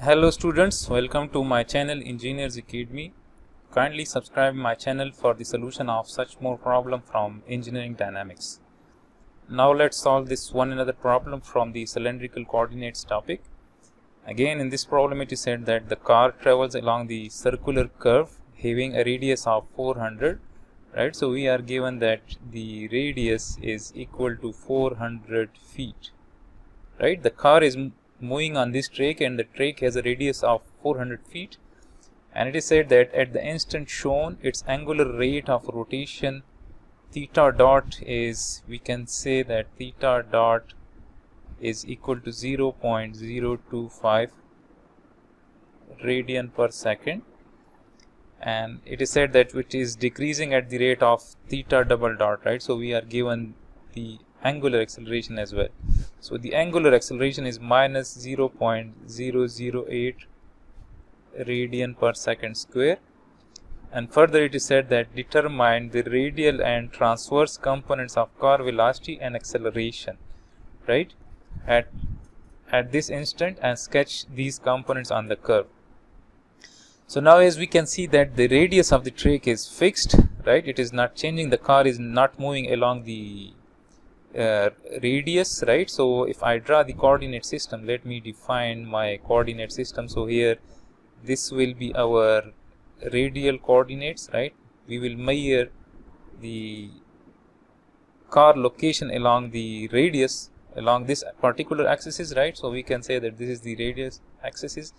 Hello students, welcome to my channel Engineers Academy. Kindly subscribe my channel for the solution of such more problem from engineering dynamics. Now let's solve this one another problem from the cylindrical coordinates topic. Again in this problem it is said that the car travels along the circular curve having a radius of 400 right so we are given that the radius is equal to 400 feet right the car is moving on this track and the track has a radius of 400 feet. And it is said that at the instant shown its angular rate of rotation theta dot is we can say that theta dot is equal to 0 0.025 radian per second. And it is said that which is decreasing at the rate of theta double dot right? So we are given the angular acceleration as well. So the angular acceleration is minus 0.008 radian per second square. And further it is said that determine the radial and transverse components of car velocity and acceleration right? At at this instant and sketch these components on the curve. So now as we can see that the radius of the track is fixed right? It is not changing. The car is not moving along the uh, radius right? So if I draw the coordinate system let me define my coordinate system. So here this will be our radial coordinates right? We will measure the car location along the radius along this particular axis right? So we can say that this is the radius axis.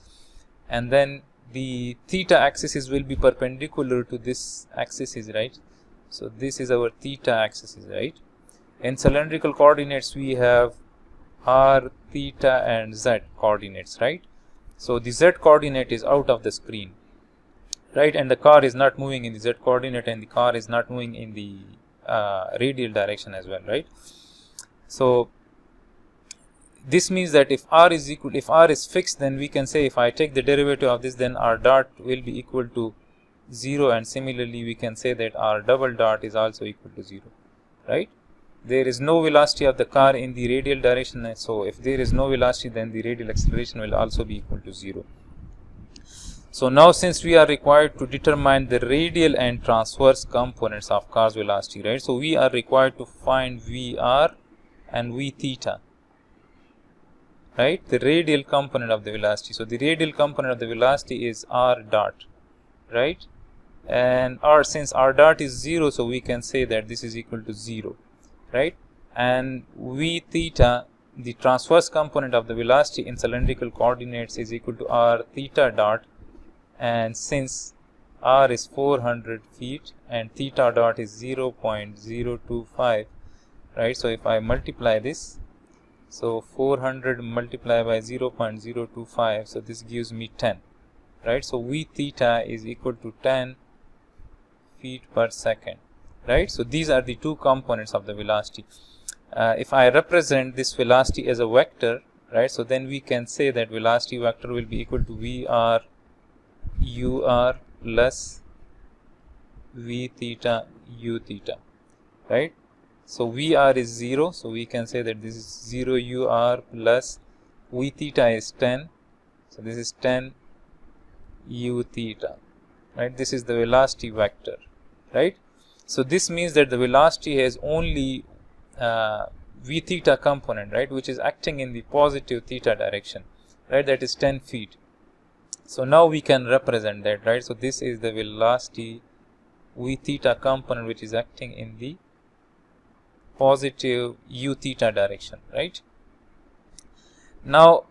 And then the theta axis will be perpendicular to this axis right? So this is our theta axis right in cylindrical coordinates we have r theta and z coordinates right? So the z coordinate is out of the screen right? And the car is not moving in the z coordinate and the car is not moving in the uh, radial direction as well right? So this means that if r is equal if r is fixed then we can say if i take the derivative of this then r dot will be equal to 0 and similarly we can say that r double dot is also equal to 0 right there is no velocity of the car in the radial direction so if there is no velocity then the radial acceleration will also be equal to 0 so now since we are required to determine the radial and transverse components of car's velocity right? So we are required to find vr and v theta right? The radial component of the velocity. So the radial component of the velocity is r dot right? And r since r dot is 0 so we can say that this is equal to 0 right? And v theta the transverse component of the velocity in cylindrical coordinates is equal to r theta dot. And since r is 400 feet and theta dot is 0 0.025 right? So if i multiply this so 400 multiplied by 0 0.025 so this gives me 10 right? So v theta is equal to 10 feet per second right? So these are the two components of the velocity. Uh, if i represent this velocity as a vector right so then we can say that velocity vector will be equal to vr ur plus v theta u theta right? So vr is 0 so we can say that this is 0 ur plus v theta is 10 so this is 10 u theta right? This is the velocity vector right so this means that the velocity has only uh, v theta component, right, which is acting in the positive theta direction, right, that is 10 feet. So now we can represent that, right. So this is the velocity v theta component which is acting in the positive u theta direction, right. Now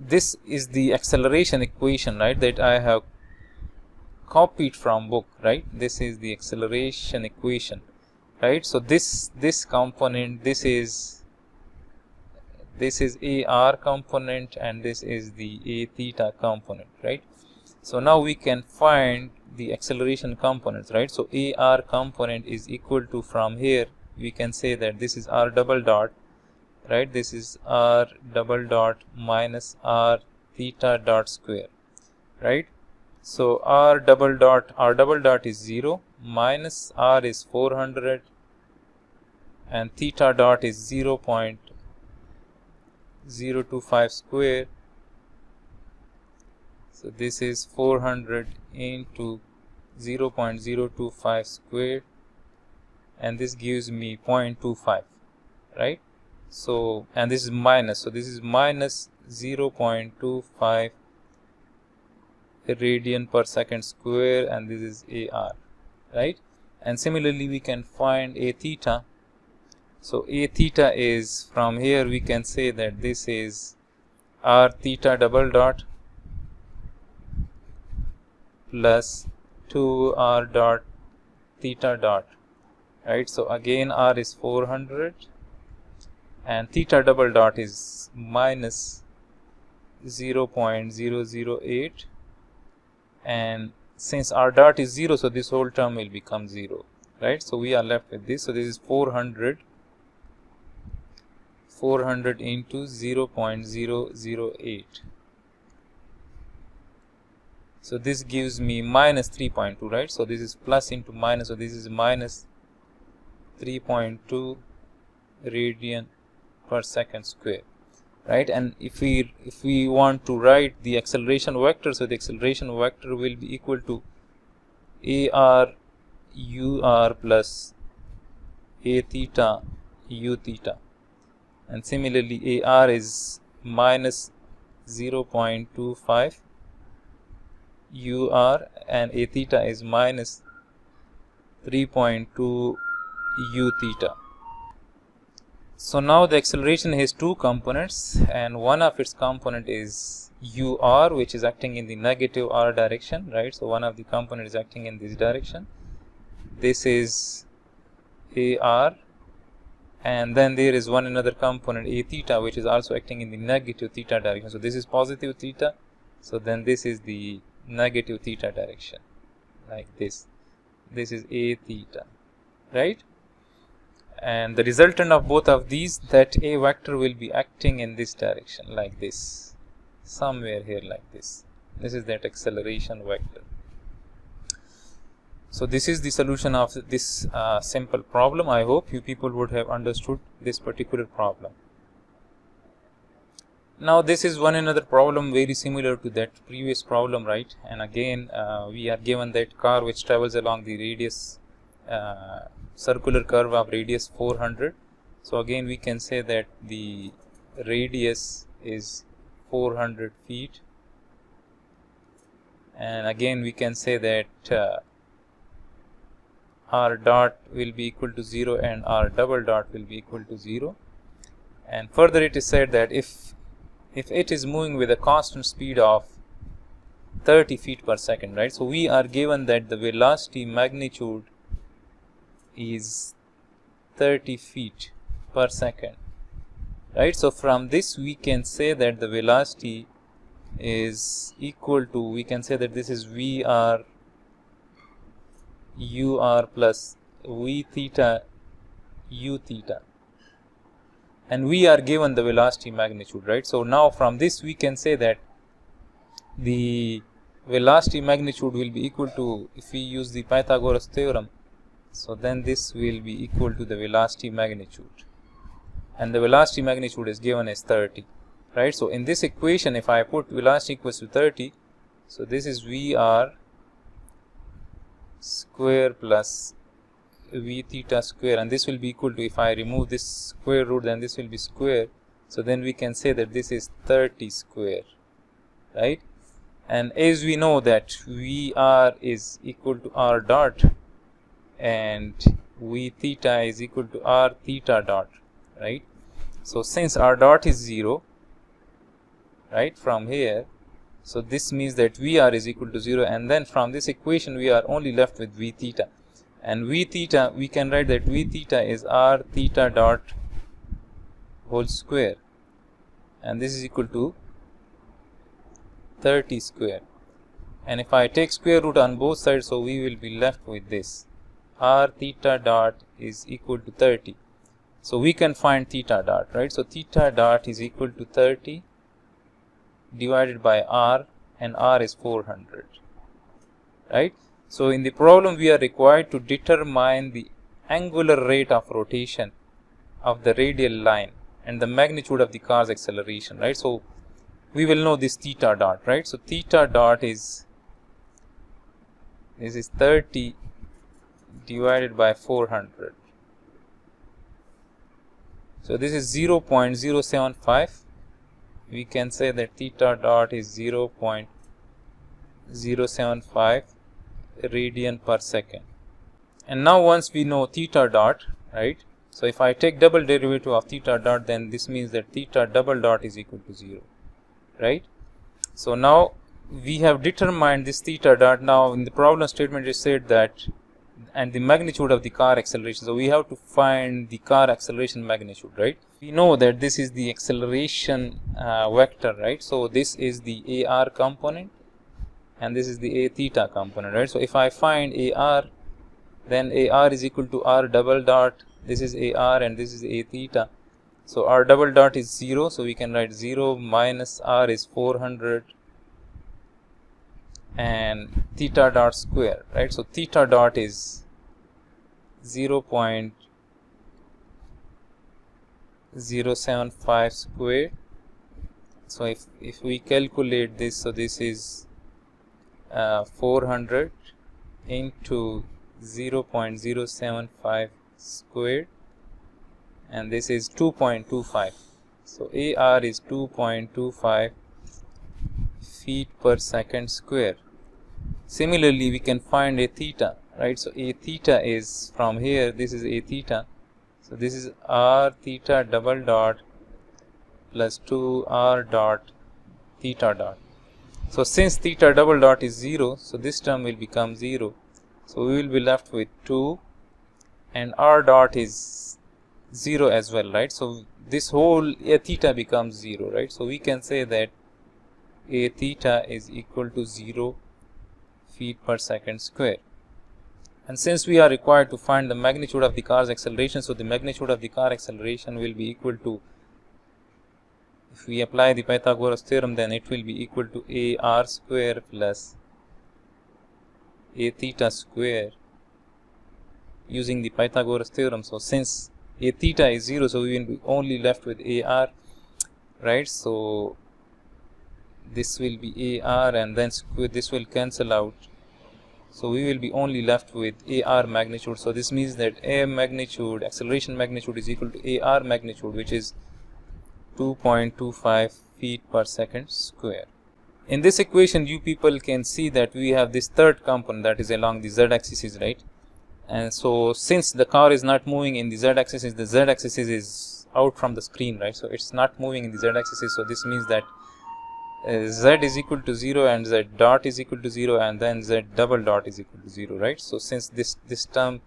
this is the acceleration equation, right, that I have copied from book right? This is the acceleration equation right? So this this component this is this is a r component and this is the a theta component right? So now we can find the acceleration components right? So a r component is equal to from here we can say that this is r double dot right? This is r double dot minus r theta dot square right so r double dot r double dot is 0 minus r is 400 and theta dot is 0 0.025 square. So this is 400 into 0.025 square and this gives me 0.25 right? So and this is minus so this is minus 0.25 radian per second square and this is AR right? And similarly we can find a theta. So a theta is from here we can say that this is r theta double dot plus 2 r dot theta dot right? So again r is 400 and theta double dot is minus 0.008 and since r dot is 0 so this whole term will become 0 right? So we are left with this. So this is 400 400 into 0.008 so this gives me minus 3.2 right? So this is plus into minus so this is minus 3.2 radian per second square right? And if we if we want to write the acceleration vector so the acceleration vector will be equal to ar ur plus a theta u theta. And similarly ar is minus 0.25 ur and a theta is minus 3.2 u theta so now the acceleration has two components and one of its component is ur which is acting in the negative r direction right? So one of the component is acting in this direction. This is ar and then there is one another component a theta which is also acting in the negative theta direction. So this is positive theta so then this is the negative theta direction like this. This is a theta right and the resultant of both of these that a vector will be acting in this direction like this somewhere here like this. This is that acceleration vector. So this is the solution of this uh, simple problem. I hope you people would have understood this particular problem. Now this is one another problem very similar to that previous problem right? And again uh, we are given that car which travels along the radius uh, circular curve of radius 400 so again we can say that the radius is 400 feet. And again we can say that uh, r dot will be equal to 0 and r double dot will be equal to 0 and further it is said that if if it is moving with a constant speed of 30 feet per second right? So we are given that the velocity magnitude is 30 feet per second right? So from this we can say that the velocity is equal to we can say that this is vr ur plus v theta u theta. And we are given the velocity magnitude right? So now from this we can say that the velocity magnitude will be equal to if we use the pythagoras theorem so then this will be equal to the velocity magnitude. And the velocity magnitude is given as 30 right? So in this equation if i put velocity equals to 30 so this is vr square plus v theta square. And this will be equal to if i remove this square root then this will be square. So then we can say that this is 30 square right? And as we know that vr is equal to r dot and v theta is equal to r theta dot right? So since r dot is 0 right from here so this means that vr is equal to 0 and then from this equation we are only left with v theta. And v theta we can write that v theta is r theta dot whole square. And this is equal to 30 square. And if I take square root on both sides so we will be left with this r theta dot is equal to 30 so we can find theta dot right? So theta dot is equal to 30 divided by r and r is 400 right? So in the problem we are required to determine the angular rate of rotation of the radial line and the magnitude of the car's acceleration right? So we will know this theta dot right? So theta dot is this is 30 divided by 400 so this is 0 0.075 we can say that theta dot is 0 0.075 radian per second. And now once we know theta dot right? So if I take double derivative of theta dot then this means that theta double dot is equal to 0 right? So now we have determined this theta dot. Now in the problem statement it said that and the magnitude of the car acceleration. So we have to find the car acceleration magnitude right? We know that this is the acceleration uh, vector right? So this is the ar component and this is the a theta component right? So if i find ar then ar is equal to r double dot this is ar and this is a theta. So r double dot is 0 so we can write 0 minus r is 400 and theta dot square right? So theta dot is 0 0.075 square. So if if we calculate this so this is uh, 400 into 0.075 squared and this is 2.25 so AR is 2.25 feet per second square Similarly, we can find a theta, right? So, a theta is from here, this is a theta. So, this is r theta double dot plus 2 r dot theta dot. So, since theta double dot is 0, so this term will become 0. So, we will be left with 2 and r dot is 0 as well, right? So, this whole a theta becomes 0, right? So, we can say that a theta is equal to 0 feet per second square. And since we are required to find the magnitude of the car's acceleration, so the magnitude of the car acceleration will be equal to, if we apply the Pythagoras theorem, then it will be equal to a r square plus a theta square using the Pythagoras theorem. So, since a theta is 0, so we will be only left with a r, right. So, this will be AR and then this will cancel out. So we will be only left with AR magnitude. So this means that A magnitude acceleration magnitude is equal to AR magnitude which is 2.25 feet per second square. In this equation you people can see that we have this third component that is along the z axis is right? And so since the car is not moving in the z axis the z axis is out from the screen right? So it's not moving in the z axis. So this means that uh, z is equal to 0 and z dot is equal to 0 and then z double dot is equal to 0 right? So since this this term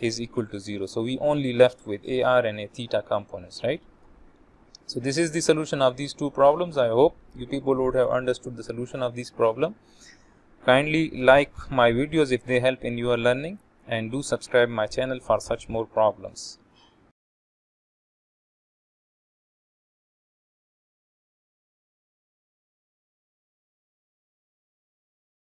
is equal to 0 so we only left with ar and a theta components right? So this is the solution of these two problems. I hope you people would have understood the solution of this problem. Kindly like my videos if they help in your learning and do subscribe my channel for such more problems